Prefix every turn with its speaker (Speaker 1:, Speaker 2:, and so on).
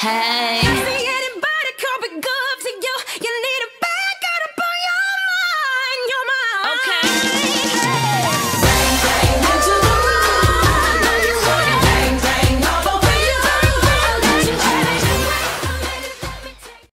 Speaker 1: Hey.